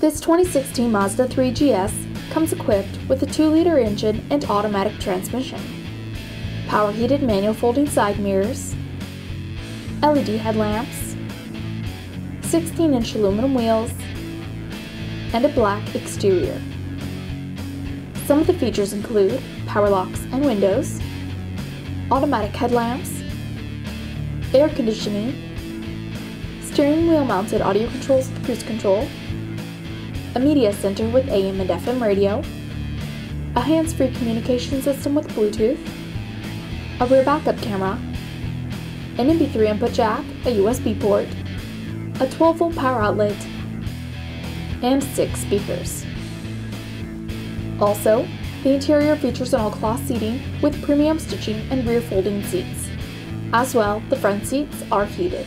This 2016 Mazda 3 GS comes equipped with a 2-liter engine and automatic transmission, power heated manual folding side mirrors, LED headlamps, 16-inch aluminum wheels, and a black exterior. Some of the features include power locks and windows, automatic headlamps, air conditioning, steering wheel mounted audio controls cruise control, a media center with AM and FM radio, a hands-free communication system with Bluetooth, a rear backup camera, an MP3 input jack, a USB port, a 12 volt power outlet, and 6 speakers. Also, the interior features an all-cloth seating with premium stitching and rear folding seats. As well, the front seats are heated.